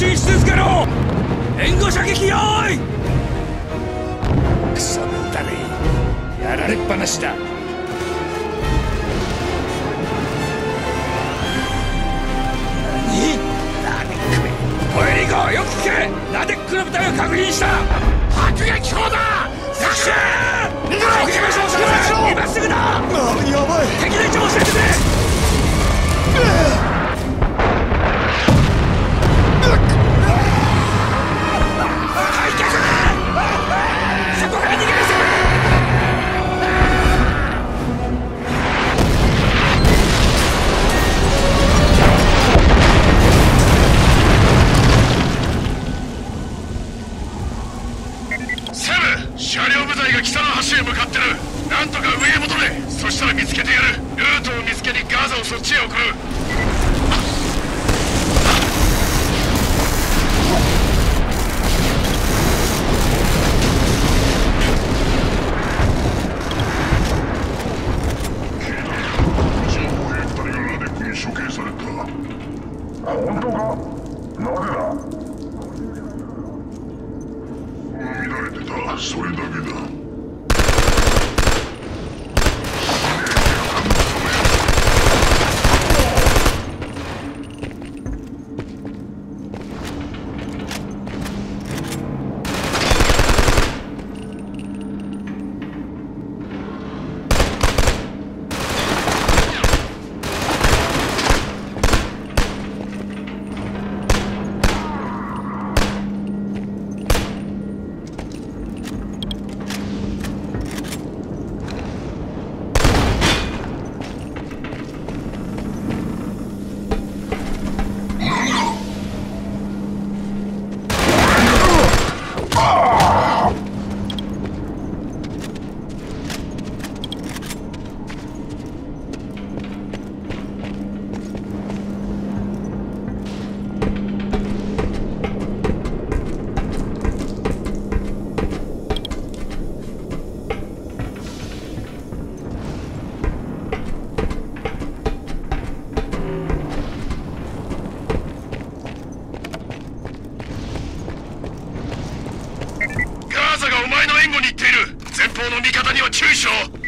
進し続けろ!援護射撃用意!クソたやられっぱなしだ。よく聞け!デックの部隊を確認した!迫撃砲だ!作戦ましょう今すぐだ!やばい!敵の位置を教えてくれ、Oh, sure?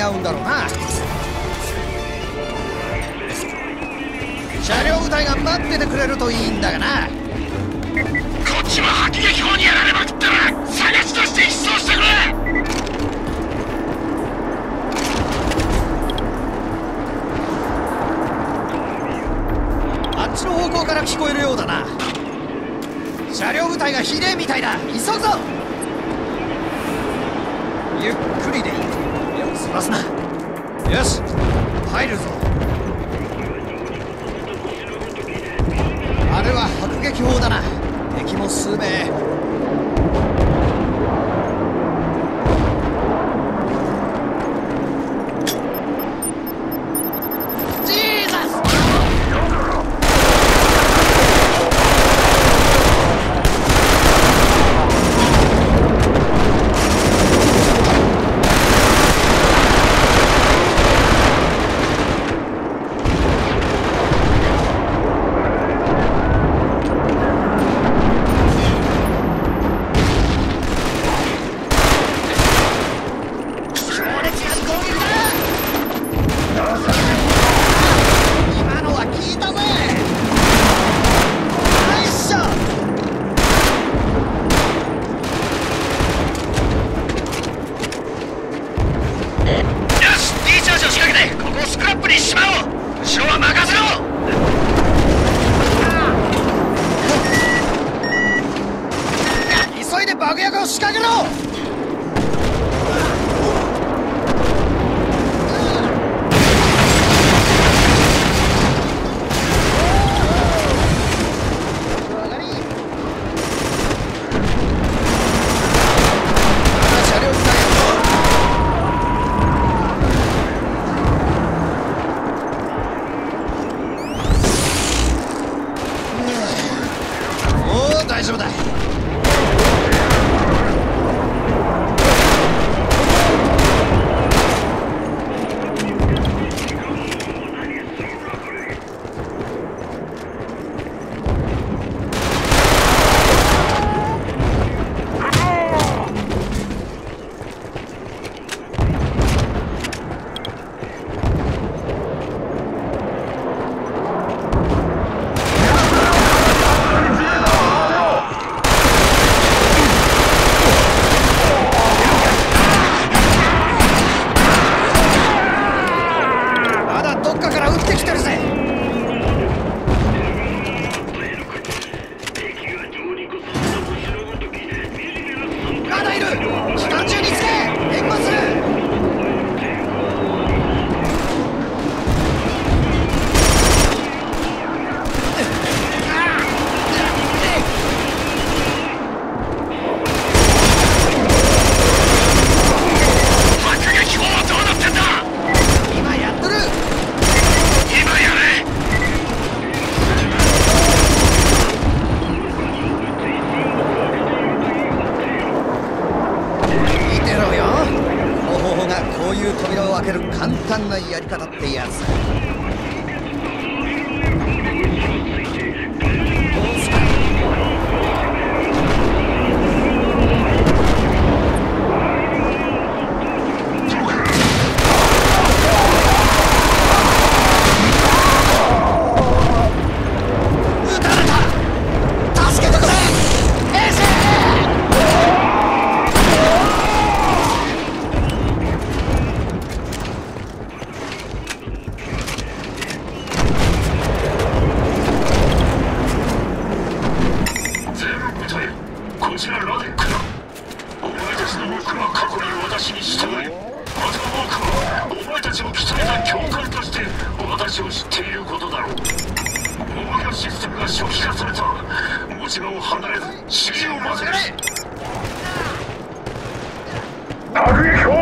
に合うんだろうな。車両部隊が待っててくれるといいんだがな。こっちも迫撃砲にやられまくったら探し出して一掃してくれ。の方向から聞こえるようだな。車両部隊がひでえみたいだ。急ぐぞ。ゆっくりでいい。目をそらす。なよし。入るぞ。あれは迫撃砲だな。敵も数名。ここをスクラップにしまおう後ろは任せろ急いで爆薬を仕掛けろ!大丈夫だ。爆撃砲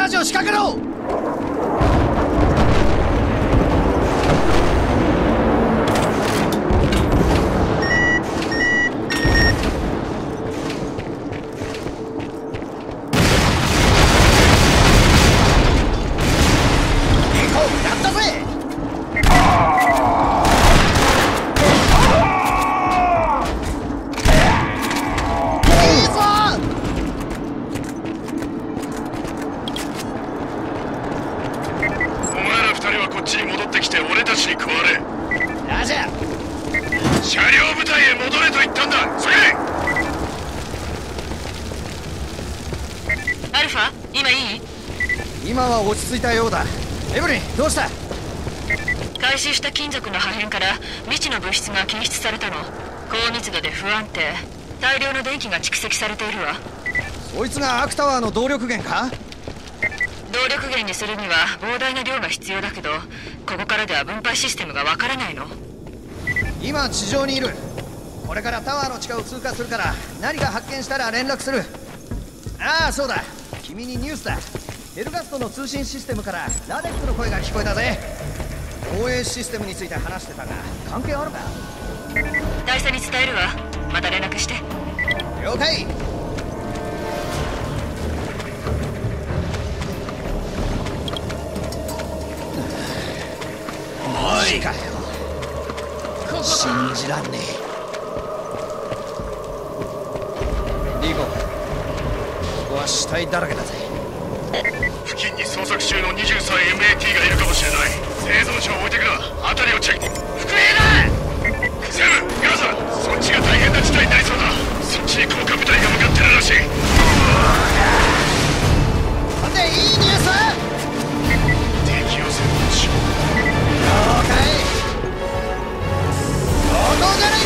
ャージを仕掛けろちに食われ。ラジャ車両部隊へ戻れと言ったんだ。急げアルファ今いい？今は落ち着いたようだ。エブリンどうした？回収した金属の破片から未知の物質が検出されたの。高密度で不安定。大量の電気が蓄積されているわ。そいつがアークタワーの動力源か？動力源にするには膨大な量が必要だけどここからでは分配システムがわからないの。今地上にいる。これからタワーの地下を通過するから何か発見したら連絡する。ああそうだ。君にニュースだ。ヘルガストの通信システムからラデックの声が聞こえたぜ。防衛システムについて話してたが関係あるか？大佐に伝えるわ。また連絡して。了解ジかよ。信じらんねえ。リーゴここは死体だらけだぜ。付近に捜索中の 23MAT がいるかもしれない。生存者を置いてくな辺りをチェック。福井だガザそっちが大変な事態になりそうだ。そっちに降下部隊が向かってるらしい。なんでいいニュース？敵を戦闘しようここじゃない。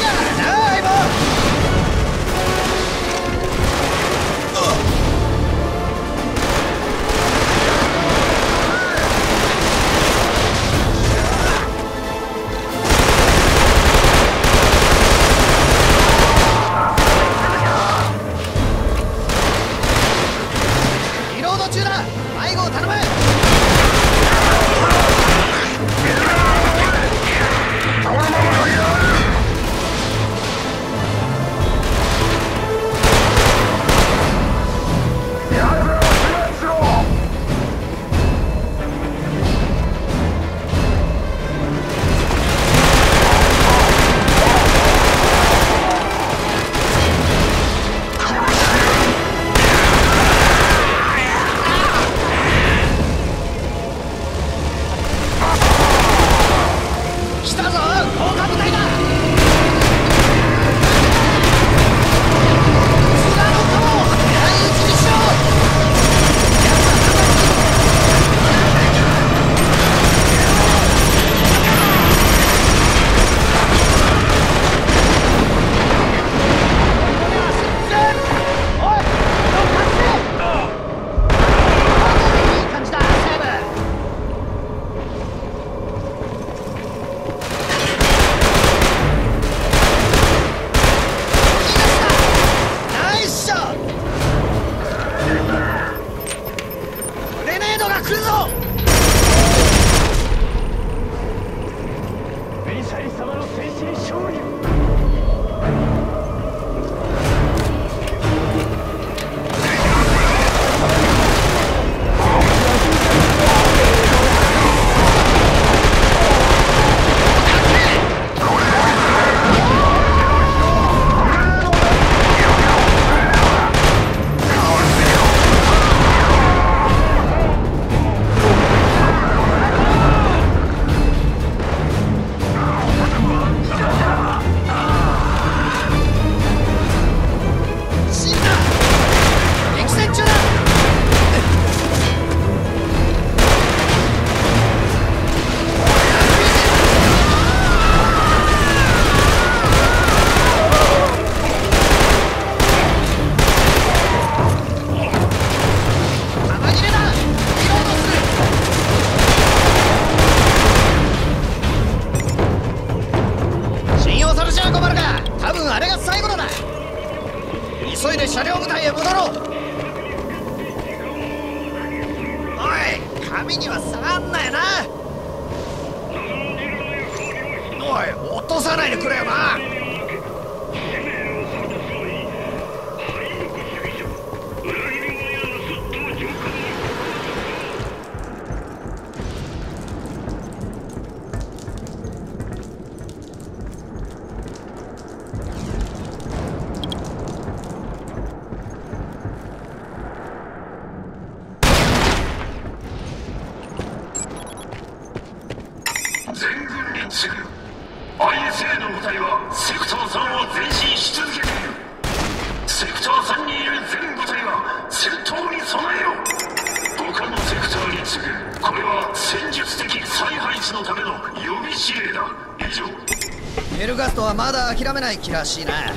エルガストはまだ諦めない気らしいな。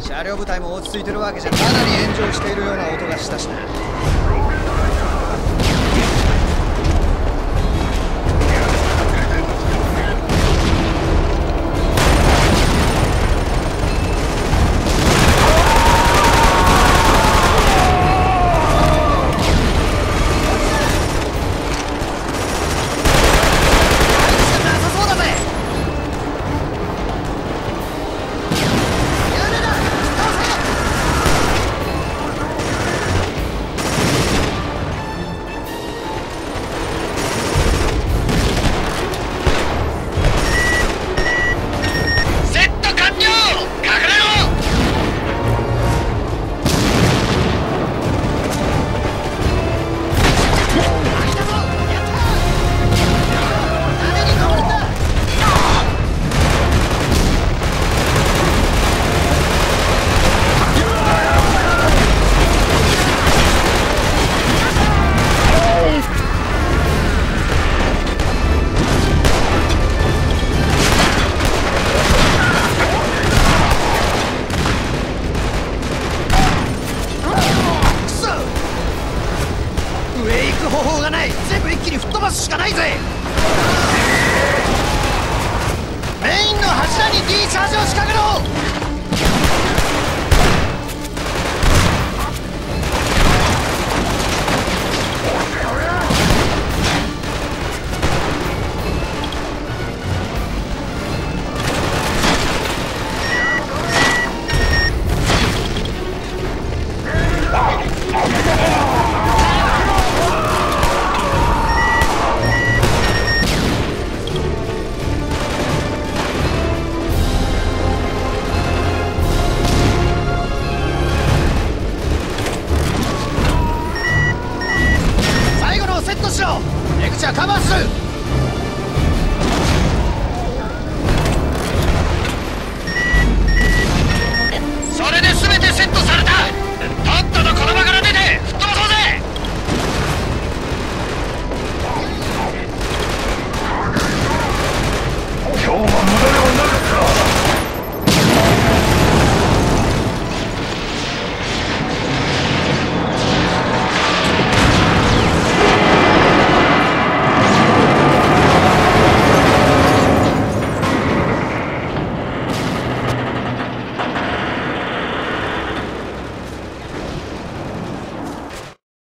車両部隊も落ち着いてるわけじゃかなり炎上しているような音がしたしな。